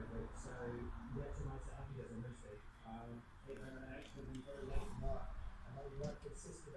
correctly. So that tomato up doesn't miss. Um, it an accident very late night, and they worked with Sister